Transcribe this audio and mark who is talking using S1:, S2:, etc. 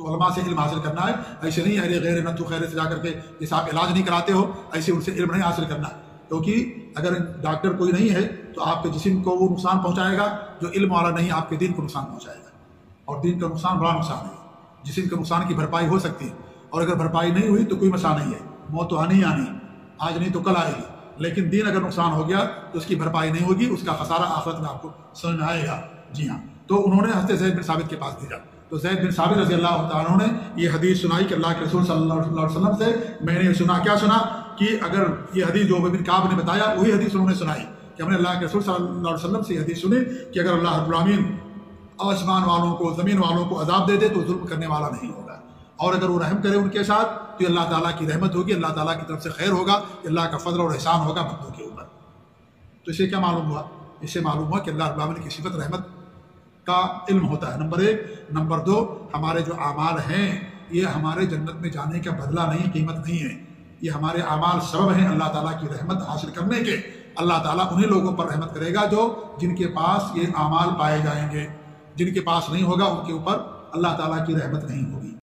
S1: तो उलमा से इल्म हासिल करना है। ऐसे नहीं अरे गैर नतु खैर से जा करके जैसे आप इलाज नहीं कराते हो, ऐसे उनसे इल्म नहीं हासिल करना। क्योंकि अगर डॉक्टर कोई नहीं है तो आपके जिसम को वो नुकसान पहुँचाएगा, जो इल्म वाला नहीं, आपके दिन को नुकसान पहुँचाएगा। और दिन का नुकसान बड़ा नुकसान है। जिसम के नुकसान की भरपाई हो सकती है। और अगर भरपाई नहीं हुई तो कोई मसा नहीं है। मौत तो आनी ही आनी आज नहीं तो कल आएगी। लेकिन दिन अगर नुकसान हो गया तो उसकी भरपाई नहीं होगी, उसका खसारा आफरत में आपको समझ में आएगा। जी हाँ। तो उन्होंने हँसते बिन साबित के पास भेजा। तो जैद बिन साबित रज़ी अल्लाह ने ये हदीस सुनाई कि अल्लाह के रसूल सल्लल्लाहु से मैंने सुना, क्या सुना? कि अगर ये हदीस जो बिन काब ने बताया, वही हदीस उन्होंने सुनाई कि हमने अल्लाह के रसूल सल्लल्लाहु अलैहि वसल्लम से हदीस सुनी कि अगर अल्लाह रब्बुल आसमान वालों को, ज़मीन वालों को अजाब दे दे तो जुल्म करने वाला नहीं होगा। और अगर वो रहम करे उनके साथ तो अल्लाह ताला की रहमत होगी, अल्लाह ताला की तरफ़ से खैर होगा अल्लाह का फजल और एहसान होगा बंदों के ऊपर। तो इसे क्या मालूम हुआ? इससे मालूम हुआ कि अल्लाह रब्बामिन की सिफत, रहमत का इल्म होता है। नंबर एक। नंबर दो, हमारे जो आमाल हैं, ये हमारे जन्नत में जाने का बदला नहीं, कीमत नहीं है। ये हमारे आमाल सबब हैं अल्लाह ताला की रहमत हासिल करने के। अल्लाह ताला उन्हीं लोगों पर रहमत करेगा जो जिनके पास ये आमाल पाए जाएँगे। जिनके पास नहीं होगा, उनके ऊपर अल्लाह ताला की रहमत नहीं होगी।